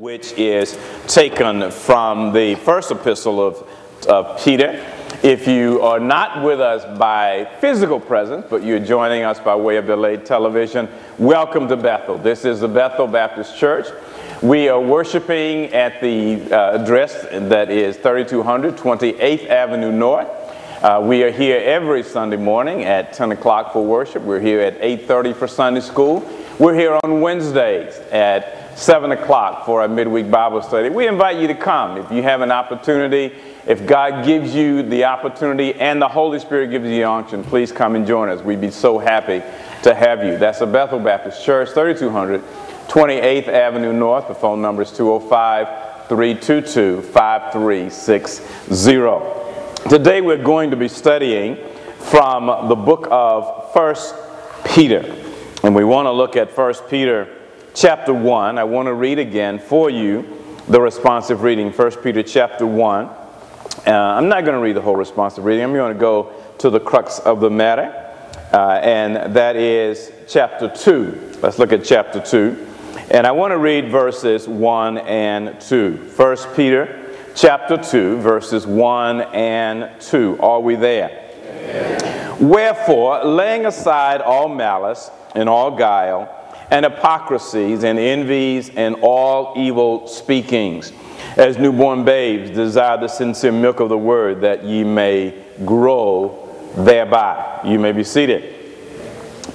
which is taken from the first epistle of, of Peter. If you are not with us by physical presence, but you're joining us by way of delayed television, welcome to Bethel. This is the Bethel Baptist Church. We are worshiping at the uh, address that is 3200 28th Avenue North. Uh, we are here every Sunday morning at 10 o'clock for worship. We're here at 8.30 for Sunday school. We're here on Wednesdays at 7 o'clock for our midweek Bible study. We invite you to come. If you have an opportunity, if God gives you the opportunity and the Holy Spirit gives you the unction, please come and join us. We'd be so happy to have you. That's the Bethel Baptist Church, 3200 28th Avenue North. The phone number is 205 322 5360. Today we're going to be studying from the book of 1 Peter. And we want to look at 1 Peter chapter 1. I want to read again for you the responsive reading, 1 Peter chapter 1. Uh, I'm not going to read the whole responsive reading. I'm going to go to the crux of the matter, uh, and that is chapter 2. Let's look at chapter 2. And I want to read verses 1 and 2. 1 Peter chapter 2, verses 1 and 2. Are we there? Amen. Wherefore, laying aside all malice and all guile, and hypocrisies and envies and all evil speakings. As newborn babes, desire the sincere milk of the word that ye may grow thereby. You may be seated.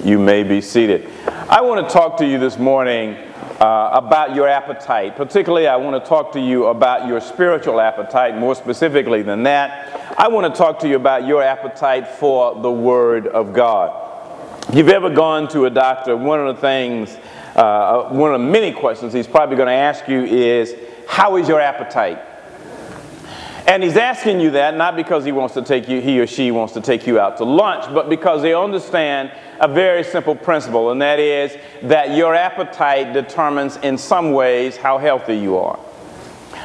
You may be seated. I want to talk to you this morning uh, about your appetite. Particularly, I want to talk to you about your spiritual appetite. More specifically than that, I want to talk to you about your appetite for the Word of God. If you've ever gone to a doctor, one of the things, uh, one of the many questions he's probably going to ask you is, How is your appetite? And he's asking you that not because he wants to take you, he or she wants to take you out to lunch, but because they understand a very simple principle, and that is that your appetite determines in some ways how healthy you are.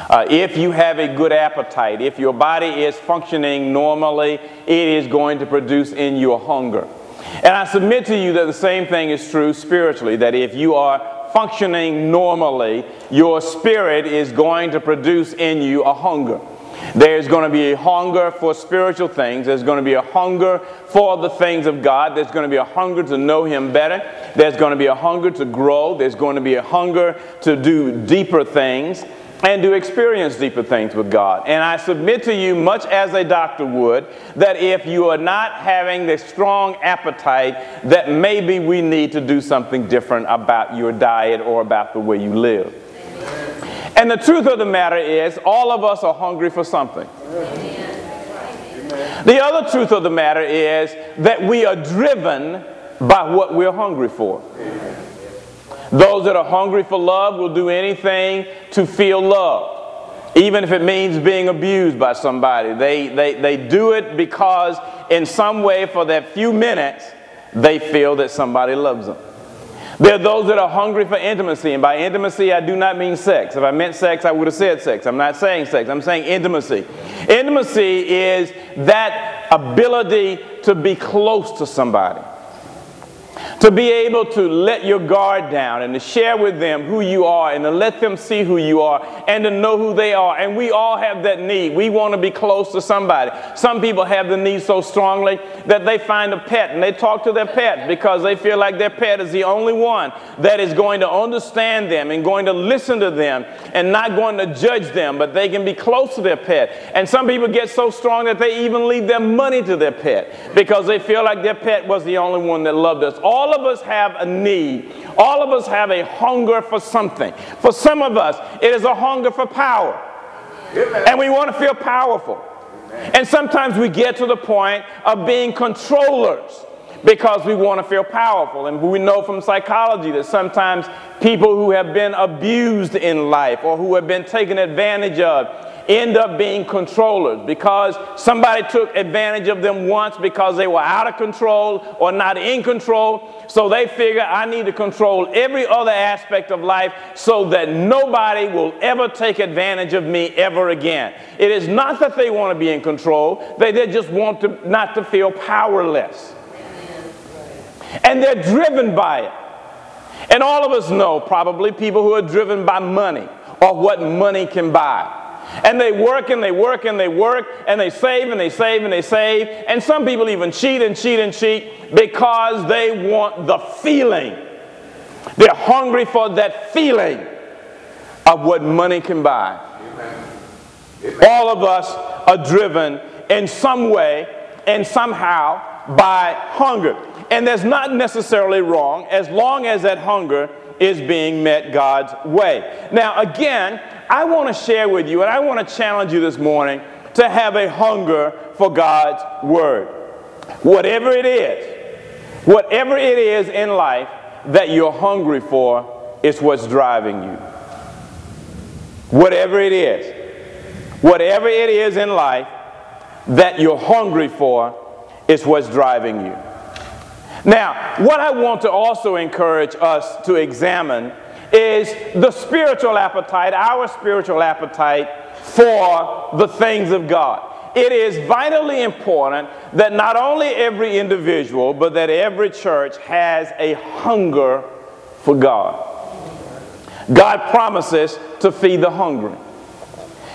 Uh, if you have a good appetite, if your body is functioning normally, it is going to produce in you a hunger. And I submit to you that the same thing is true spiritually, that if you are functioning normally, your spirit is going to produce in you a hunger. There's going to be a hunger for spiritual things. There's going to be a hunger for the things of God. There's going to be a hunger to know Him better. There's going to be a hunger to grow. There's going to be a hunger to do deeper things and to experience deeper things with God. And I submit to you, much as a doctor would, that if you are not having the strong appetite, that maybe we need to do something different about your diet or about the way you live. And the truth of the matter is, all of us are hungry for something. The other truth of the matter is that we are driven by what we're hungry for. Those that are hungry for love will do anything to feel love even if it means being abused by somebody. They, they, they do it because, in some way, for that few minutes, they feel that somebody loves them. There are those that are hungry for intimacy, and by intimacy, I do not mean sex. If I meant sex, I would have said sex. I'm not saying sex, I'm saying intimacy. Intimacy is that ability to be close to somebody to be able to let your guard down and to share with them who you are and to let them see who you are and to know who they are. And we all have that need. We want to be close to somebody. Some people have the need so strongly that they find a pet and they talk to their pet because they feel like their pet is the only one that is going to understand them and going to listen to them and not going to judge them, but they can be close to their pet. And some people get so strong that they even leave their money to their pet because they feel like their pet was the only one that loved us. All of us have a need. All of us have a hunger for something. For some of us, it is a hunger for power. And we want to feel powerful. And sometimes we get to the point of being controllers because we want to feel powerful. And we know from psychology that sometimes people who have been abused in life or who have been taken advantage of end up being controllers because somebody took advantage of them once because they were out of control or not in control. So they figure I need to control every other aspect of life so that nobody will ever take advantage of me ever again. It is not that they want to be in control, they, they just want to not to feel powerless. And they're driven by it. And all of us know probably people who are driven by money or what money can buy. And they work and they work and they work and they save and they save and they save. And some people even cheat and cheat and cheat because they want the feeling. They're hungry for that feeling of what money can buy. Amen. Amen. All of us are driven in some way and somehow by hunger. And that's not necessarily wrong as long as that hunger is being met God's way. Now, again, I want to share with you and I want to challenge you this morning to have a hunger for God's Word. Whatever it is, whatever it is in life that you're hungry for, is what's driving you. Whatever it is, whatever it is in life that you're hungry for, is what's driving you. Now, what I want to also encourage us to examine is the spiritual appetite, our spiritual appetite for the things of God. It is vitally important that not only every individual, but that every church has a hunger for God. God promises to feed the hungry.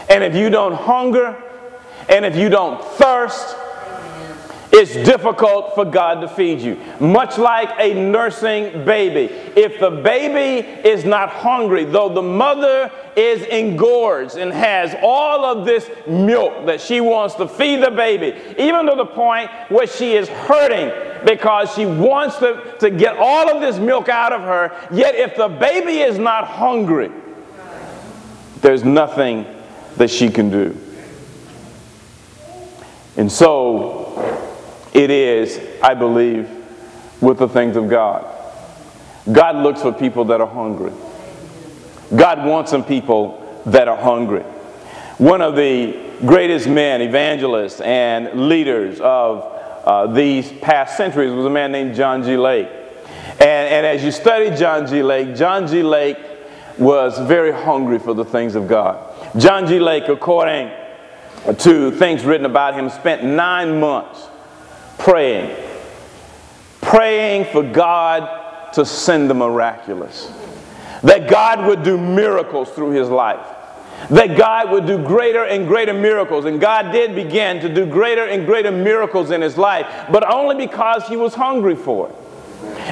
And if you don't hunger, and if you don't thirst, it's difficult for God to feed you. Much like a nursing baby. If the baby is not hungry, though the mother is engorged and has all of this milk that she wants to feed the baby, even to the point where she is hurting because she wants to, to get all of this milk out of her, yet if the baby is not hungry, there's nothing that she can do. And so, it is, I believe, with the things of God. God looks for people that are hungry. God wants some people that are hungry. One of the greatest men, evangelists, and leaders of uh, these past centuries was a man named John G. Lake. And, and as you study John G. Lake, John G. Lake was very hungry for the things of God. John G. Lake, according to things written about him, spent nine months praying, praying for God to send the miraculous, that God would do miracles through his life. That God would do greater and greater miracles. And God did begin to do greater and greater miracles in his life, but only because he was hungry for it.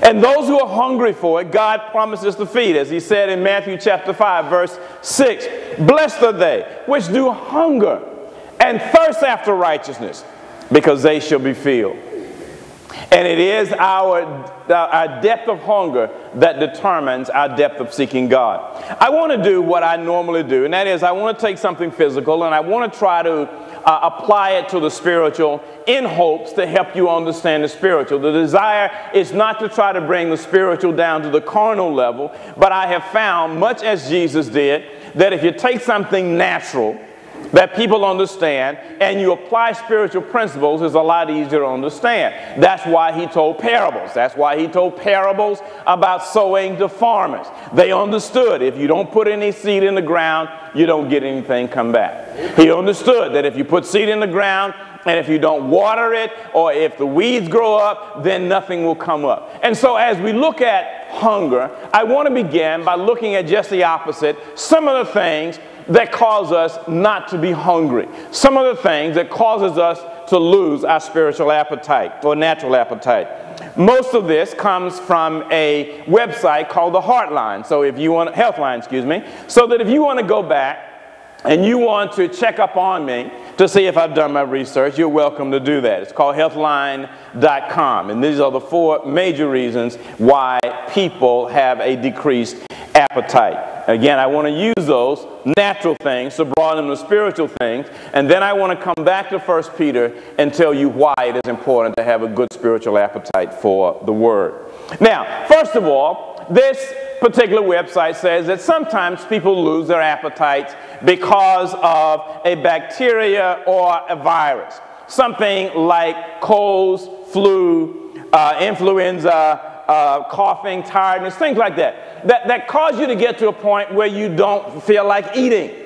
And those who are hungry for it, God promises to feed, as he said in Matthew chapter 5, verse 6 Blessed are they which do hunger and thirst after righteousness, because they shall be filled. And it is our, our depth of hunger that determines our depth of seeking God. I want to do what I normally do, and that is I want to take something physical and I want to try to uh, apply it to the spiritual in hopes to help you understand the spiritual. The desire is not to try to bring the spiritual down to the carnal level, but I have found, much as Jesus did, that if you take something natural, that people understand and you apply spiritual principles is a lot easier to understand. That's why he told parables. That's why he told parables about sowing to farmers. They understood if you don't put any seed in the ground, you don't get anything come back. He understood that if you put seed in the ground, and if you don't water it or if the weeds grow up, then nothing will come up. And so, as we look at hunger, I want to begin by looking at just the opposite some of the things that cause us not to be hungry. Some of the things that causes us to lose our spiritual appetite or natural appetite. Most of this comes from a website called the Heartline. So if you want Healthline, excuse me, so that if you want to go back and you want to check up on me to see if I've done my research, you're welcome to do that. It's called healthline.com. And these are the four major reasons why people have a decreased appetite. Again, I want to use those natural things to broaden the spiritual things. And then I want to come back to 1 Peter and tell you why it is important to have a good spiritual appetite for the Word. Now, first of all, this particular website says that sometimes people lose their appetites because of a bacteria or a virus. Something like colds, flu, uh, influenza, uh, coughing, tiredness, things like that, that, that cause you to get to a point where you don't feel like eating.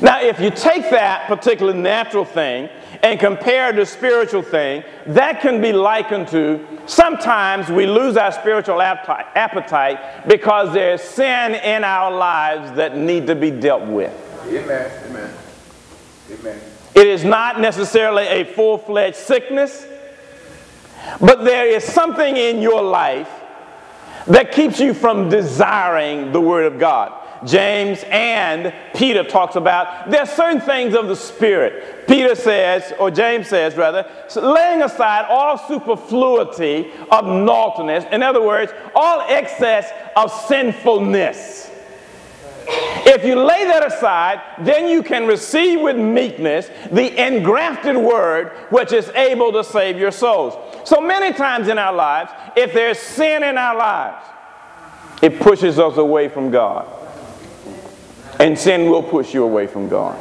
Now, if you take that particular natural thing and compare it to spiritual thing, that can be likened to sometimes we lose our spiritual appetite because there's sin in our lives that need to be dealt with. Amen. Amen. Amen. It is not necessarily a full fledged sickness, but there is something in your life that keeps you from desiring the Word of God. James and Peter talks about there are certain things of the Spirit. Peter says, or James says rather, laying aside all superfluity of naughtiness, in other words, all excess of sinfulness. If you lay that aside, then you can receive with meekness the engrafted word which is able to save your souls. So many times in our lives, if there's sin in our lives, it pushes us away from God. And sin will push you away from God.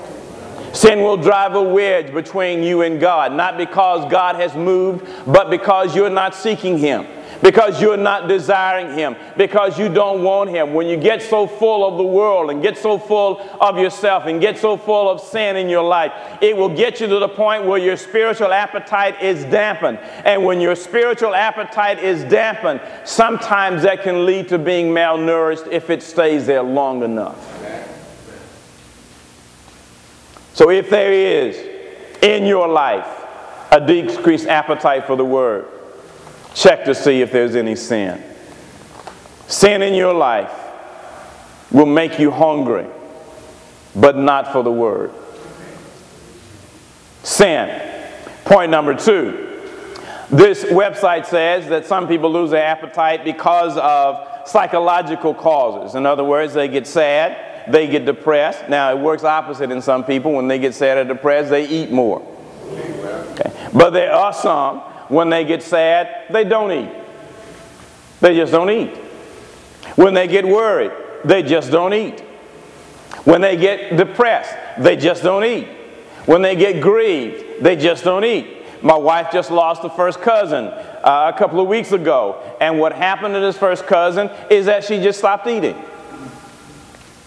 Sin will drive a wedge between you and God, not because God has moved, but because you're not seeking Him, because you're not desiring Him, because you don't want Him. When you get so full of the world and get so full of yourself and get so full of sin in your life, it will get you to the point where your spiritual appetite is dampened. And when your spiritual appetite is dampened, sometimes that can lead to being malnourished if it stays there long enough. So if there is in your life a decreased appetite for the word, check to see if there's any sin. Sin in your life will make you hungry, but not for the word. Sin. Point number two. This website says that some people lose their appetite because of psychological causes. In other words, they get sad, they get depressed. Now, it works opposite in some people. When they get sad or depressed, they eat more. Okay. But there are some, when they get sad, they don't eat. They just don't eat. When they get worried, they just don't eat. When they get depressed, they just don't eat. When they get grieved, they just don't eat. My wife just lost a first cousin uh, a couple of weeks ago. And what happened to this first cousin is that she just stopped eating.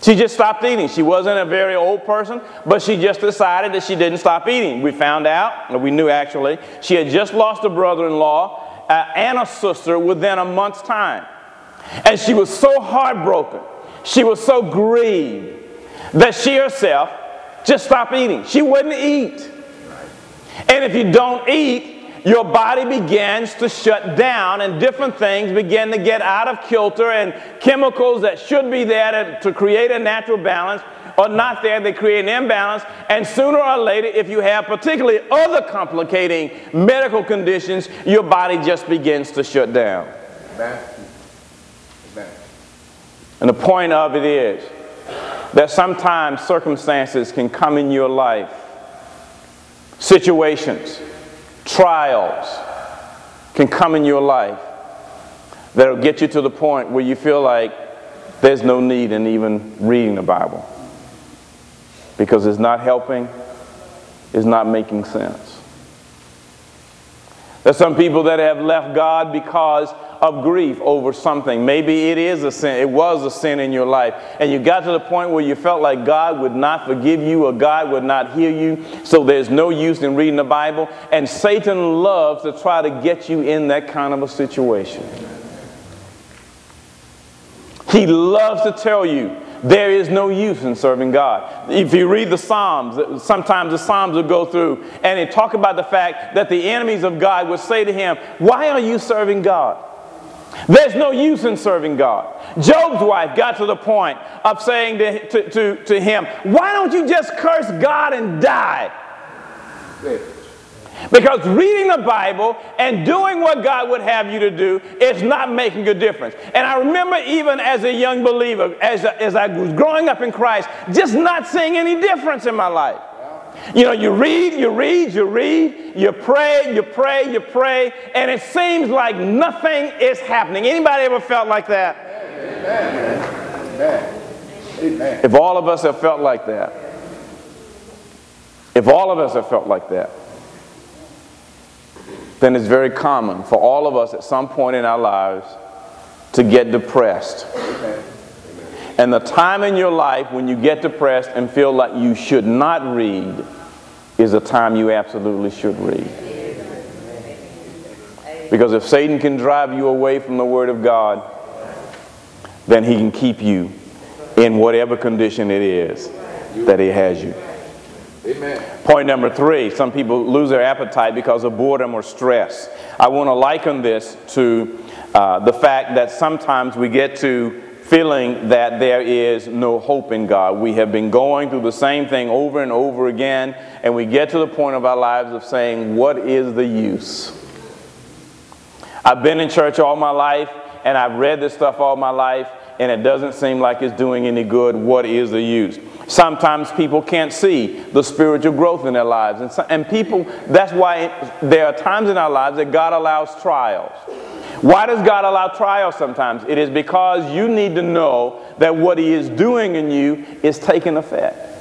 She just stopped eating. She wasn't a very old person, but she just decided that she didn't stop eating. We found out, we knew actually, she had just lost a brother in law uh, and a sister within a month's time. And she was so heartbroken, she was so grieved that she herself just stopped eating. She wouldn't eat. And if you don't eat, your body begins to shut down and different things begin to get out of kilter and chemicals that should be there to, to create a natural balance are not there. They create an imbalance. And sooner or later, if you have particularly other complicating medical conditions, your body just begins to shut down. And the point of it is that sometimes circumstances can come in your life, situations trials can come in your life that'll get you to the point where you feel like there's no need in even reading the Bible because it's not helping, it's not making sense. There's some people that have left God because of grief over something. Maybe it is a sin, it was a sin in your life. And you got to the point where you felt like God would not forgive you or God would not hear you. So there's no use in reading the Bible. And Satan loves to try to get you in that kind of a situation. He loves to tell you there is no use in serving God. If you read the Psalms, sometimes the Psalms will go through and they talk about the fact that the enemies of God would say to him, Why are you serving God? There's no use in serving God. Job's wife got to the point of saying to, to, to, to him, Why don't you just curse God and die? Because reading the Bible and doing what God would have you to do is not making a difference. And I remember even as a young believer, as, as I was growing up in Christ, just not seeing any difference in my life. You know, you read, you read, you read, you pray, you pray, you pray, and it seems like nothing is happening. Anybody ever felt like that? Amen. Amen. Amen. If all of us have felt like that, if all of us have felt like that, then it's very common for all of us at some point in our lives to get depressed. And the time in your life when you get depressed and feel like you should not read is a time you absolutely should read. Because if Satan can drive you away from the Word of God, then he can keep you in whatever condition it is that he has you. Amen. Point number three some people lose their appetite because of boredom or stress. I want to liken this to uh, the fact that sometimes we get to feeling that there is no hope in God. We have been going through the same thing over and over again, and we get to the point of our lives of saying, What is the use? I've been in church all my life, and I've read this stuff all my life, and it doesn't seem like it's doing any good. What is the use? Sometimes people can't see the spiritual growth in their lives. And, so, and people, that's why there are times in our lives that God allows trials. Why does God allow trials sometimes? It is because you need to know that what He is doing in you is taking effect.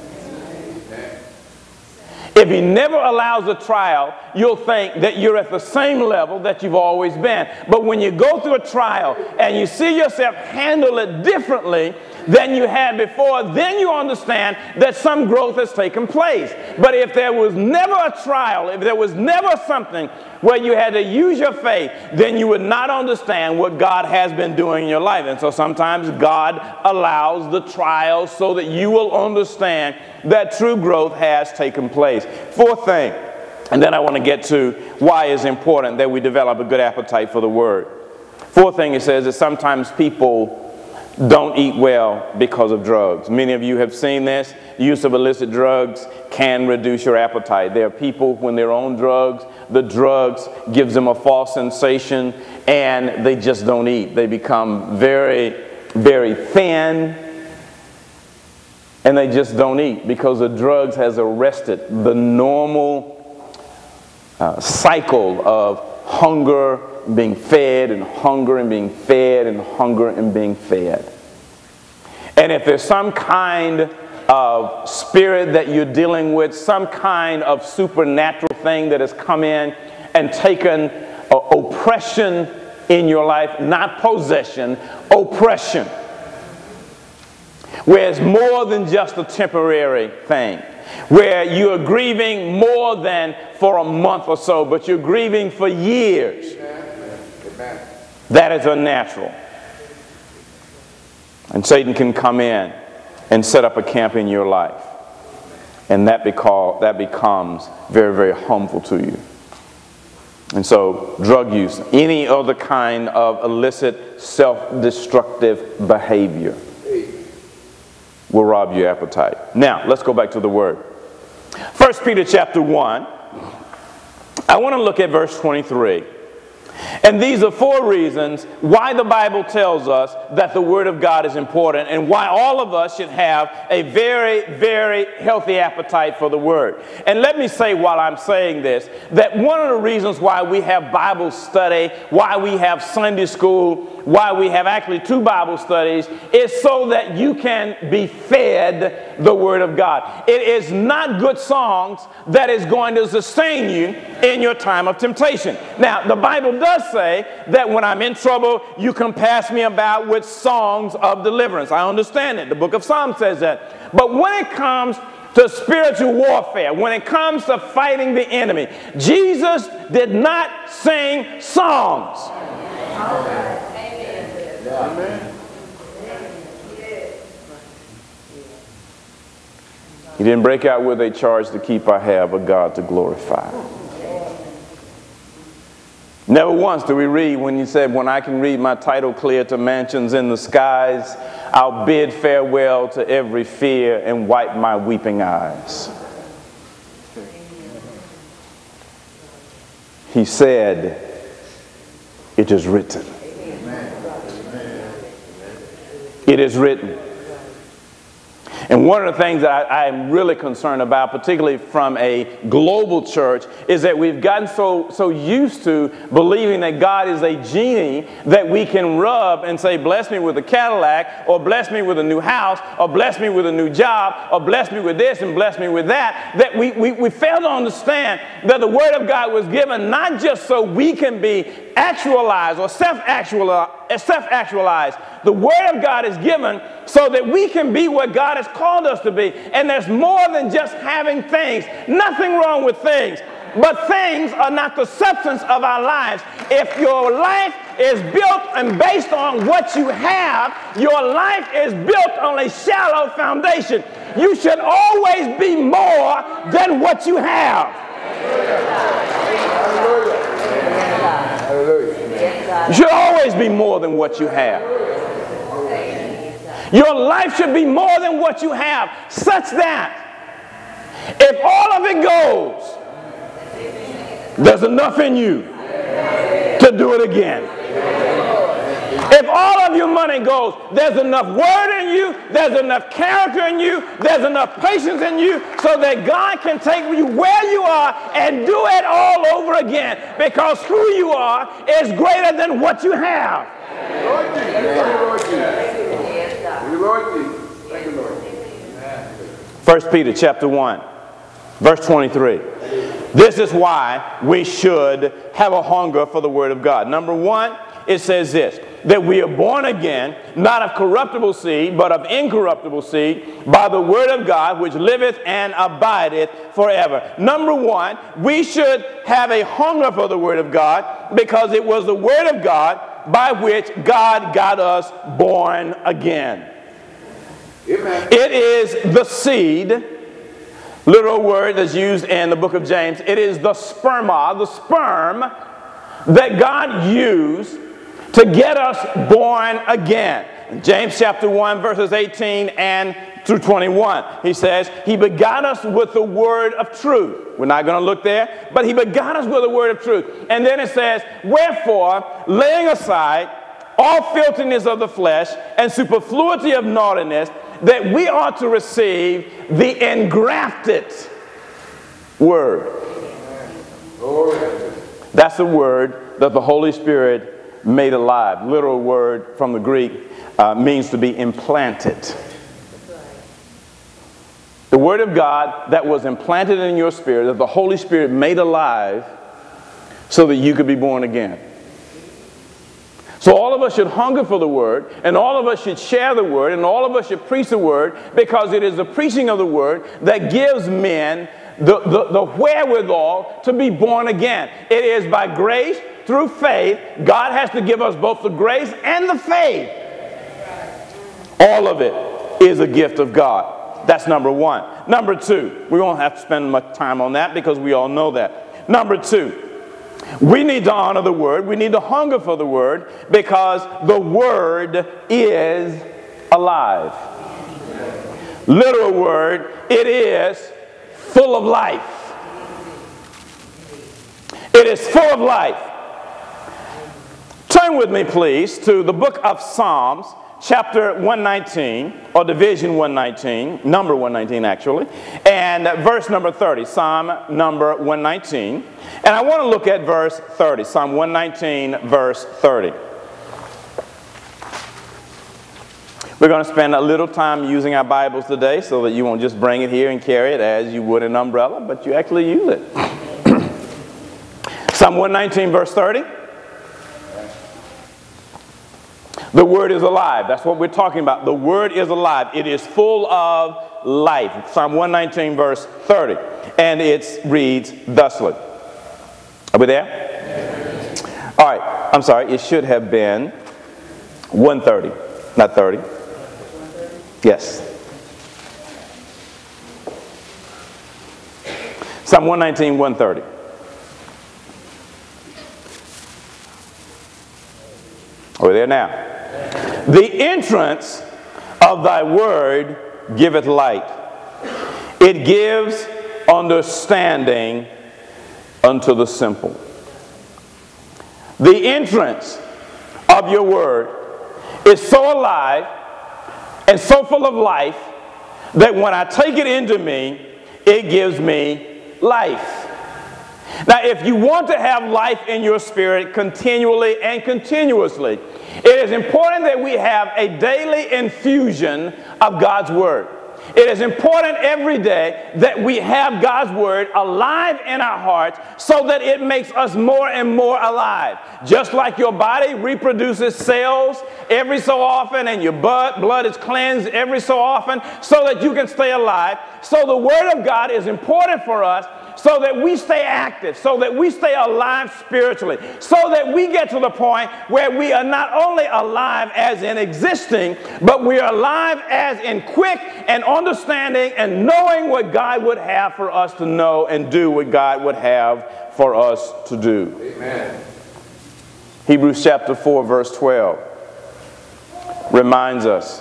If he never allows a trial, you'll think that you're at the same level that you've always been. But when you go through a trial and you see yourself handle it differently than you had before, then you understand that some growth has taken place. But if there was never a trial, if there was never something where you had to use your faith, then you would not understand what God has been doing in your life. And so sometimes God allows the trials so that you will understand that true growth has taken place. Fourth thing, and then I want to get to why it's important that we develop a good appetite for the Word. Fourth thing it says is sometimes people don't eat well because of drugs. Many of you have seen this. Use of illicit drugs can reduce your appetite. There are people when they're on drugs, the drugs gives them a false sensation and they just don't eat. They become very, very thin and they just don't eat because the drugs has arrested the normal uh, cycle of hunger being fed and hunger and being fed and hunger and being fed. And if there's some kind of spirit that you're dealing with, some kind of supernatural thing that has come in and taken uh, oppression in your life, not possession, oppression, where it's more than just a temporary thing where you are grieving more than for a month or so, but you're grieving for years. That is unnatural. And Satan can come in and set up a camp in your life. And that, that becomes very, very harmful to you. And so, drug use, any other kind of illicit, self destructive behavior will rob your appetite. Now, let's go back to the word. 1 Peter chapter 1, I want to look at verse 23. And these are four reasons why the Bible tells us that the Word of God is important and why all of us should have a very, very healthy appetite for the Word. And let me say while I'm saying this that one of the reasons why we have Bible study, why we have Sunday school, why we have actually two Bible studies is so that you can be fed the Word of God. It is not good songs that is going to sustain you in your time of temptation. Now, the Bible does say that when I'm in trouble, you can pass me about with songs of deliverance. I understand it. The book of Psalms says that. But when it comes to spiritual warfare, when it comes to fighting the enemy, Jesus did not sing songs. Amen. He didn't break out with a charge to keep I have, a God to glorify. Never once do we read when he said, When I can read my title clear to mansions in the skies, I'll bid farewell to every fear and wipe my weeping eyes. He said, It is written. It is written. And one of the things that I, am really concerned about, particularly from a global church, is that we've gotten so, so used to believing that God is a genie that we can rub and say, Bless me with a Cadillac, or bless me with a new house, or bless me with a new job, or bless me with this and bless me with that. That we, we, we fail to understand that the Word of God was given not just so we can be actualized or self actualized self-actualized. The Word of God is given so that we can be what God has called us to be. And there's more than just having things. Nothing wrong with things. But things are not the substance of our lives. If your life is built and based on what you have, your life is built on a shallow foundation. You should always be more than what you have. You should always be more than what you have. Your life should be more than what you have, such that if all of it goes, there's enough in you to do it again. If all of your money goes, there's enough word in you, there's enough character in you, there's enough patience in you so that God can take you where you are and do it all over again because who you are is greater than what you have. First Peter chapter 1, verse 23. This is why we should have a hunger for the Word of God. Number one, it says this that we are born again, not of corruptible seed, but of incorruptible seed, by the Word of God, which liveth and abideth forever. Number one, we should have a hunger for the Word of God because it was the Word of God by which God got us born again. Amen. It is the seed literal word that's used in the book of James. It is the sperma, the sperm that God used to get us born again. In James chapter 1, verses 18 and through 21, he says, He begot us with the word of truth. We're not going to look there, but He begot us with the word of truth. And then it says, Wherefore, laying aside all filthiness of the flesh and superfluity of naughtiness, that we ought to receive the engrafted word. That's the word that the Holy Spirit made alive. Literal word from the Greek uh, means to be implanted. The word of God that was implanted in your spirit, that the Holy Spirit made alive so that you could be born again. So all of us should hunger for the word, and all of us should share the word, and all of us should preach the word because it is the preaching of the word that gives men the, the, the wherewithal to be born again. It is by grace through faith. God has to give us both the grace and the faith. All of it is a gift of God. That's number one. Number two, we won't have to spend much time on that because we all know that. Number two, we need to honor the word. We need to hunger for the word because the word is alive. Literal word, it is full of life. It is full of life. Turn with me, please, to the book of Psalms, chapter 119, or division 119, number 119 actually, and verse number 30, Psalm number 119. And I want to look at verse 30, Psalm 119, verse 30. We're going to spend a little time using our Bibles today so that you won't just bring it here and carry it as you would an umbrella, but you actually use it. Psalm 119, verse 30. The word is alive. That's what we're talking about. The word is alive. It is full of life. Psalm 119, verse 30. And it reads thusly. Are we there? All right. I'm sorry. It should have been 130, not 30. Yes. Psalm 119, 130. Are we there now? The entrance of thy word giveth light. It gives understanding unto the simple. The entrance of your word is so alive and so full of life that when I take it into me, it gives me life. Now, if you want to have life in your spirit continually and continuously, it is important that we have a daily infusion of God's Word. It is important every day that we have God's Word alive in our hearts so that it makes us more and more alive. Just like your body reproduces cells every so often and your blood, blood is cleansed every so often so that you can stay alive. So the Word of God is important for us so that we stay active, so that we stay alive spiritually, so that we get to the point where we are not only alive as in existing, but we are alive as in quick and understanding and knowing what God would have for us to know and do what God would have for us to do. Amen. Hebrews chapter 4, verse 12 reminds us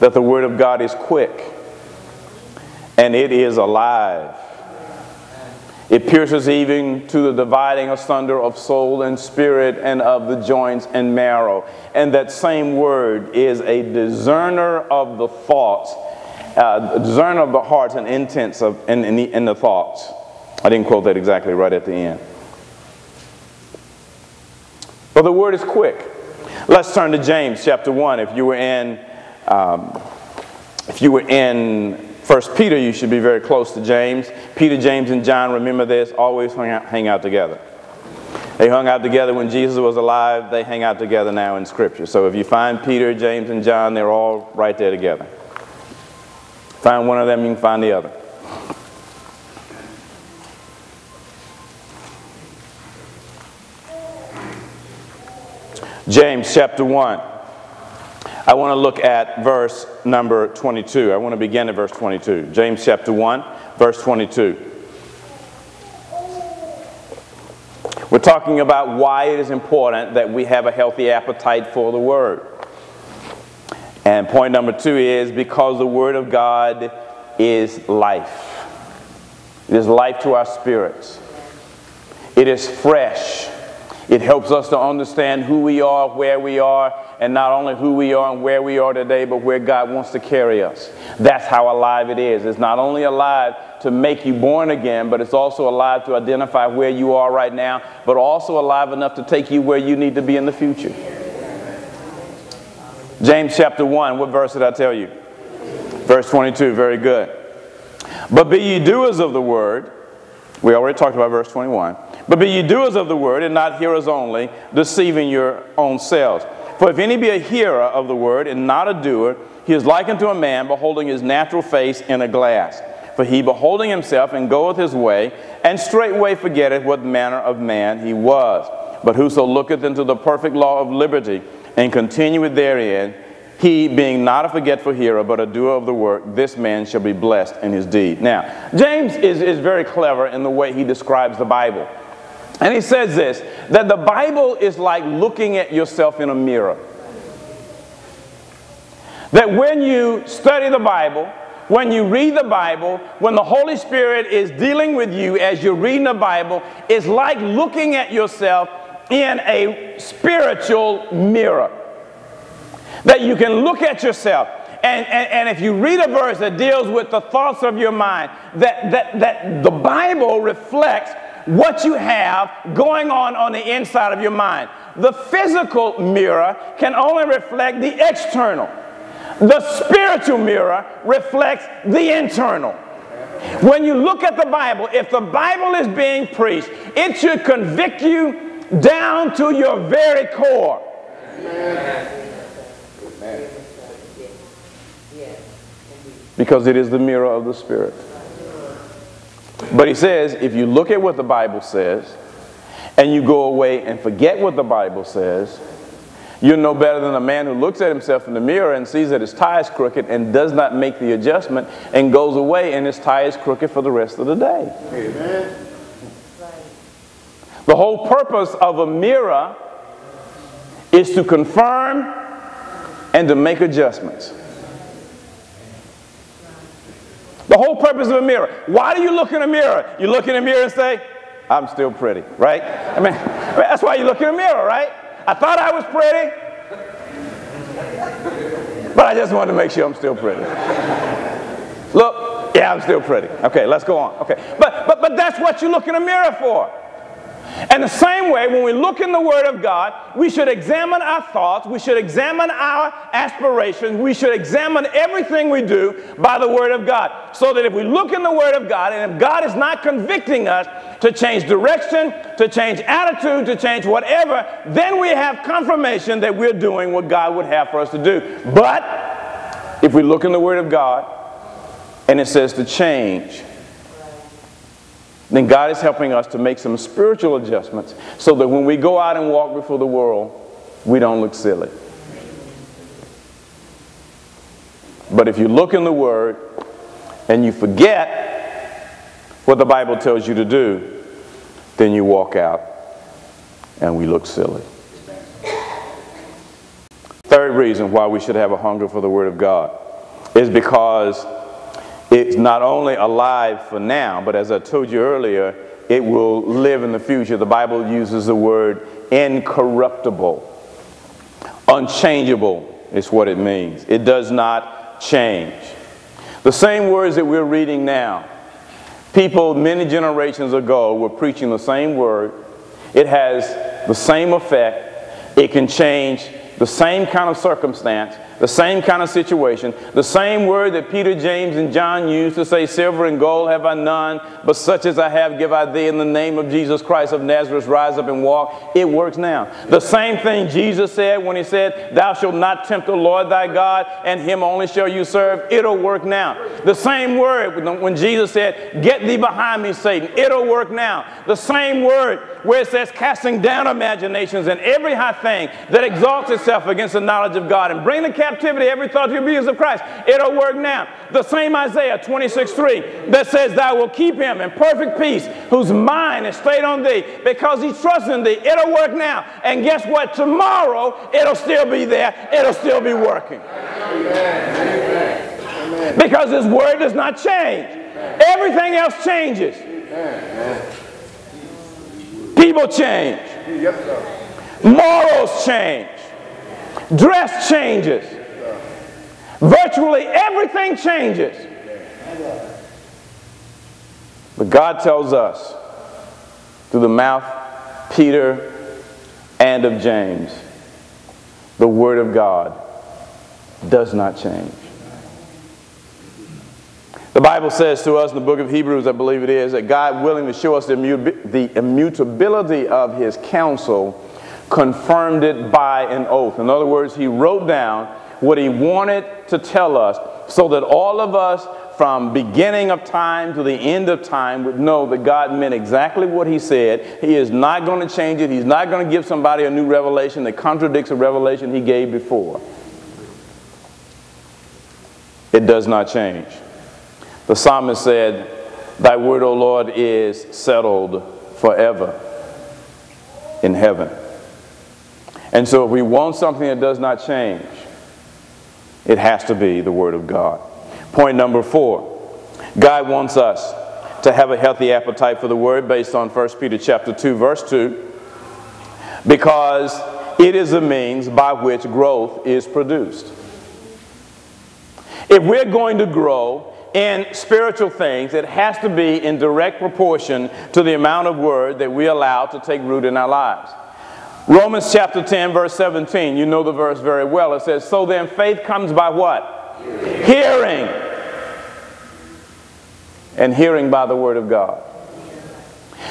that the Word of God is quick and it is alive. It pierces even to the dividing asunder of soul and spirit and of the joints and marrow. And that same word is a discerner of the thoughts, uh, discerner of the hearts and intents of and, and, the, and the thoughts. I didn't quote that exactly right at the end. But the word is quick. Let's turn to James chapter 1. If you were in, um, if you were in First Peter, you should be very close to James. Peter, James, and John, remember this, always hang out, hang out together. They hung out together when Jesus was alive. They hang out together now in Scripture. So if you find Peter, James, and John, they're all right there together. Find one of them, you can find the other. James chapter 1. I want to look at verse number 22. I want to begin at verse 22. James chapter 1, verse 22. We're talking about why it is important that we have a healthy appetite for the Word. And point number two is because the Word of God is life. It is life to our spirits. It is fresh. It helps us to understand who we are, where we are, and not only who we are and where we are today, but where God wants to carry us. That's how alive it is. It's not only alive to make you born again, but it's also alive to identify where you are right now, but also alive enough to take you where you need to be in the future. James chapter 1, what verse did I tell you? Verse 22, very good. But be ye doers of the word. We already talked about verse 21. But be ye doers of the word and not hearers only, deceiving your own selves. For if any be a hearer of the word and not a doer, he is like unto a man beholding his natural face in a glass. For he beholding himself and goeth his way, and straightway forgetteth what manner of man he was. But whoso looketh into the perfect law of liberty and continueth therein, he being not a forgetful hearer, but a doer of the work, this man shall be blessed in his deed. Now, James is, is very clever in the way he describes the Bible. And he says this that the Bible is like looking at yourself in a mirror. That when you study the Bible, when you read the Bible, when the Holy Spirit is dealing with you as you're reading the Bible, it's like looking at yourself in a spiritual mirror. That you can look at yourself. And, and, and, if you read a verse that deals with the thoughts of your mind, that, that, that the Bible reflects what you have going on on the inside of your mind. The physical mirror can only reflect the external. The spiritual mirror reflects the internal. When you look at the Bible, if the Bible is being preached, it should convict you down to your very core. Because it is the mirror of the Spirit. But he says, if you look at what the Bible says and you go away and forget what the Bible says, you're no better than a man who looks at himself in the mirror and sees that his tie is crooked and does not make the adjustment and goes away and his tie is crooked for the rest of the day. Amen. The whole purpose of a mirror is to confirm and to make adjustments. The whole purpose of a mirror. Why do you look in a mirror? You look in a mirror and say, I'm still pretty, right? I mean, that's why you look in a mirror, right? I thought I was pretty, but I just wanted to make sure I'm still pretty. Look, yeah, I'm still pretty. Okay, let's go on. Okay, but but but that's what you look in a mirror for. And the same way, when we look in the Word of God, we should examine our thoughts, we should examine our aspirations, we should examine everything we do by the Word of God. So that if we look in the Word of God, and if God is not convicting us to change direction, to change attitude, to change whatever, then we have confirmation that we're doing what God would have for us to do. But if we look in the Word of God, and it says to change, then God is helping us to make some spiritual adjustments so that when we go out and walk before the world, we don't look silly. But if you look in the Word and you forget what the Bible tells you to do, then you walk out and we look silly. Third reason why we should have a hunger for the Word of God is because it's not only alive for now, but as I told you earlier, it will live in the future. The Bible uses the word incorruptible. Unchangeable is what it means. It does not change. The same words that we're reading now, people many generations ago were preaching the same word. It has the same effect. It can change the same kind of circumstance the same kind of situation, the same word that Peter, James, and John used to say, Silver and gold have I none, but such as I have give I thee in the name of Jesus Christ of Nazareth, rise up and walk. It works now. The same thing Jesus said when he said, Thou shalt not tempt the Lord thy God, and him only shall you serve. It'll work now. The same word when Jesus said, Get thee behind me, Satan. It'll work now. The same word where it says, Casting down imaginations and every high thing that exalts itself against the knowledge of God, and bring the captivity every thought to the obedience of Christ. It'll work now. The same Isaiah 26 3 that says, Thou will keep him in perfect peace, whose mind is stayed on thee, because he trusts in thee. It'll work now. And guess what? Tomorrow, it'll still be there, it'll still be working. Because his word does not change. Everything else changes. People change. Morals change. Dress changes. Virtually everything changes. But God tells us through the mouth Peter and of James, the Word of God does not change. The Bible says to us in the book of Hebrews, I believe it is, that God, willing to show us the immutability of His counsel, confirmed it by an oath. In other words, He wrote down what He wanted to tell us so that all of us from beginning of time to the end of time would know that God meant exactly what he said. He is not going to change it. He's not going to give somebody a new revelation that contradicts a revelation he gave before. It does not change. The psalmist said, Thy word, O Lord, is settled forever in heaven. And so if we want something that does not change, it has to be the Word of God. Point number four God wants us to have a healthy appetite for the Word based on 1 Peter chapter 2, verse 2, because it is a means by which growth is produced. If we're going to grow in spiritual things, it has to be in direct proportion to the amount of word that we allow to take root in our lives. Romans chapter 10, verse 17, you know the verse very well. It says, So then faith comes by what? Hearing. And hearing by the word of God.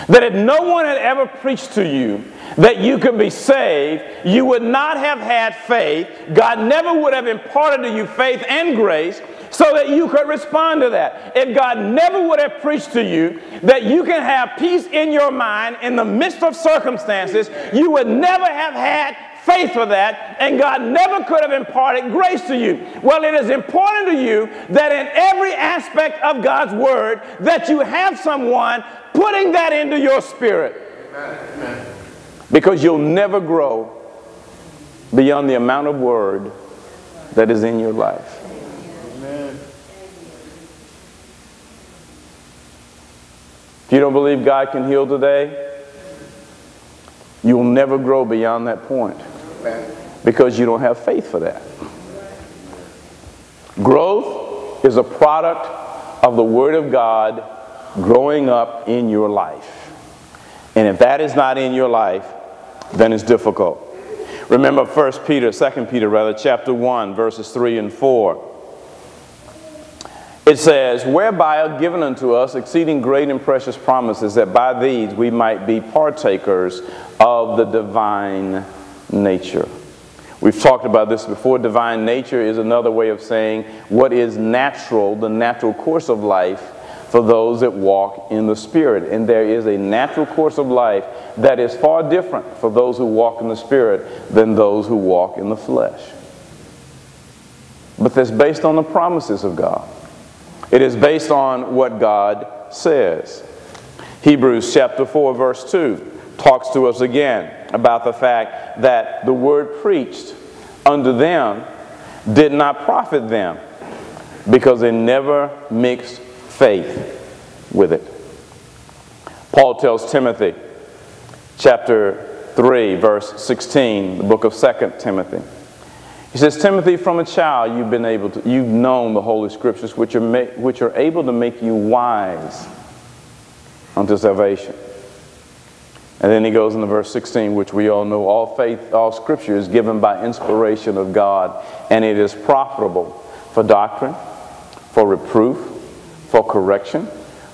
That if no one had ever preached to you that you could be saved, you would not have had faith. God never would have imparted to you faith and grace so that you could respond to that. If God never would have preached to you that you can have peace in your mind in the midst of circumstances, you would never have had faith for that, and God never could have imparted grace to you. Well, it is important to you that in every aspect of God's word that you have someone putting that into your spirit. Because you'll never grow beyond the amount of word that is in your life. If you don't believe God can heal today, you will never grow beyond that point because you don't have faith for that. Growth is a product of the Word of God growing up in your life. And if that is not in your life, then it's difficult. Remember 1 Peter, 2 Peter rather, chapter 1, verses 3 and 4. It says, Whereby are given unto us exceeding great and precious promises, that by these we might be partakers of the divine nature. We've talked about this before. Divine nature is another way of saying what is natural, the natural course of life for those that walk in the Spirit. And there is a natural course of life that is far different for those who walk in the Spirit than those who walk in the flesh. But that's based on the promises of God. It is based on what God says. Hebrews chapter 4, verse 2 talks to us again about the fact that the word preached unto them did not profit them because they never mixed faith with it. Paul tells Timothy, chapter 3, verse 16, the book of 2 Timothy. He says, Timothy, from a child you've been able to, you've known the Holy Scriptures, which are, which are able to make you wise unto salvation. And then he goes into verse 16, which we all know all faith, all scripture is given by inspiration of God, and it is profitable for doctrine, for reproof, for correction,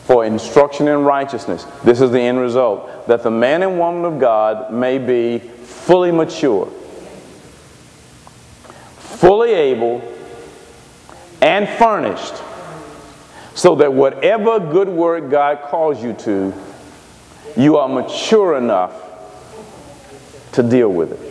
for instruction in righteousness. This is the end result that the man and woman of God may be fully mature fully able and furnished so that whatever good work God calls you to, you are mature enough to deal with it.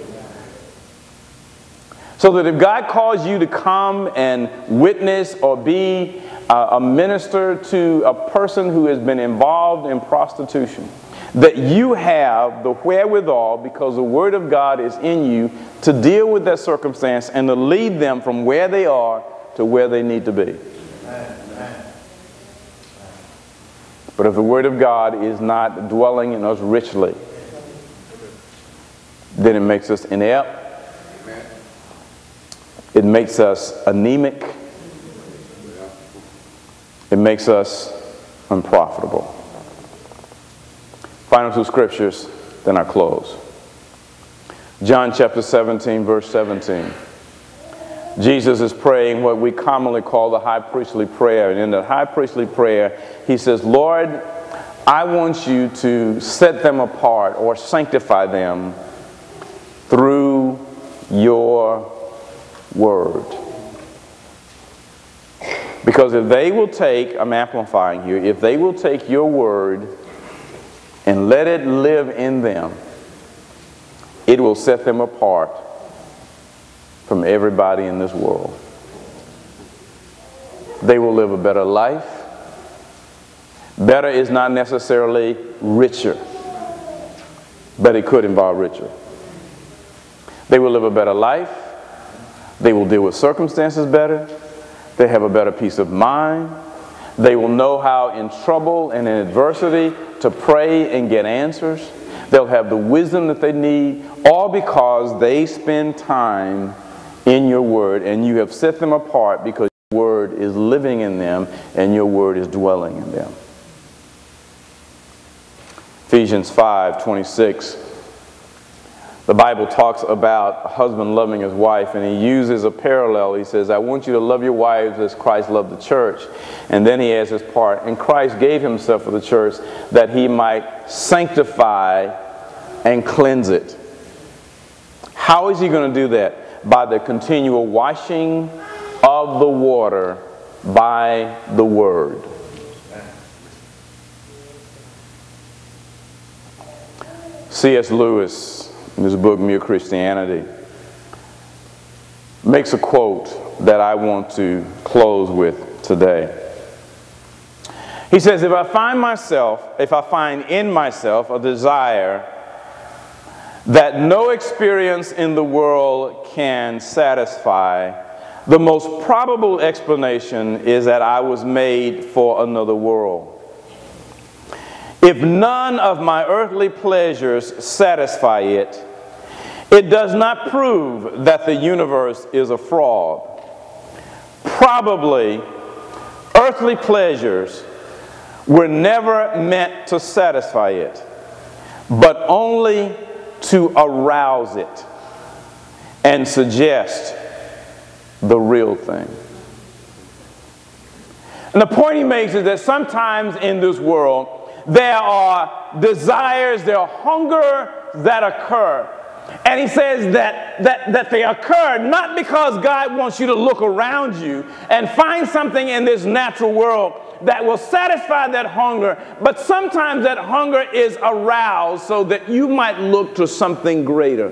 So that if God calls you to come and witness or be a minister to a person who has been involved in prostitution, that you have the wherewithal, because the Word of God is in you, to deal with that circumstance and to lead them from where they are to where they need to be. But if the Word of God is not dwelling in us richly, then it makes us inept. It makes us anemic. It makes us unprofitable. Final two scriptures, then I close. John chapter 17, verse 17. Jesus is praying what we commonly call the high priestly prayer. And in the high priestly prayer, he says, Lord, I want you to set them apart or sanctify them through your word. Because if they will take, I'm amplifying here, if they will take your word and let it live in them, it will set them apart from everybody in this world. They will live a better life. Better is not necessarily richer, but it could involve richer. They will live a better life. They will deal with circumstances better. They have a better peace of mind. They will know how in trouble and in adversity to pray and get answers. They'll have the wisdom that they need, all because they spend time in your word and you have set them apart because your word is living in them and your word is dwelling in them. Ephesians 5 26 the Bible talks about a husband loving his wife, and he uses a parallel. He says, I want you to love your wives as Christ loved the church. And then he has his part. And Christ gave himself for the church that he might sanctify and cleanse it. How is he going to do that? By the continual washing of the water by the word. C.S. Lewis in his book, Mere Christianity, makes a quote that I want to close with today. He says, If I find myself, if I find in myself a desire that no experience in the world can satisfy, the most probable explanation is that I was made for another world. If none of my earthly pleasures satisfy it, it does not prove that the universe is a fraud. Probably, earthly pleasures were never meant to satisfy it, but only to arouse it and suggest the real thing. And the point he makes is that sometimes in this world, there are desires, there are hunger that occur. And he says that, that, that they occur not because God wants you to look around you and find something in this natural world that will satisfy that hunger, but sometimes that hunger is aroused so that you might look to something greater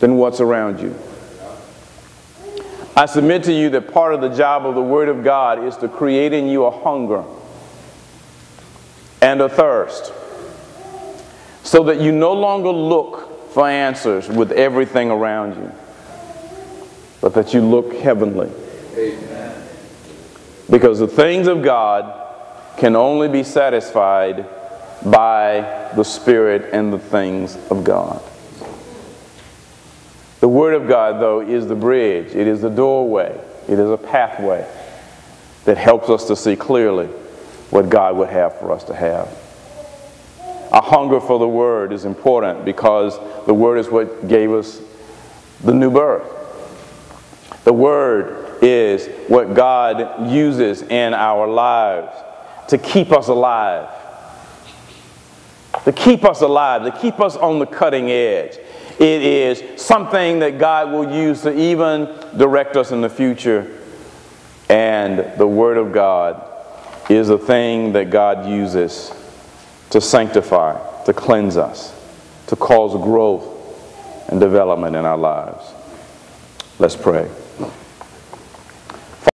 than what's around you. I submit to you that part of the job of the Word of God is to create in you a hunger and a thirst so that you no longer look for answers with everything around you, but that you look heavenly. Amen. Because the things of God can only be satisfied by the Spirit and the things of God. The Word of God, though, is the bridge, it is the doorway, it is a pathway that helps us to see clearly what God would have for us to have. A hunger for the Word is important because the Word is what gave us the new birth. The Word is what God uses in our lives to keep us alive, to keep us alive, to keep us on the cutting edge. It is something that God will use to even direct us in the future. And the Word of God is a thing that God uses to sanctify, to cleanse us, to cause growth and development in our lives. Let's pray.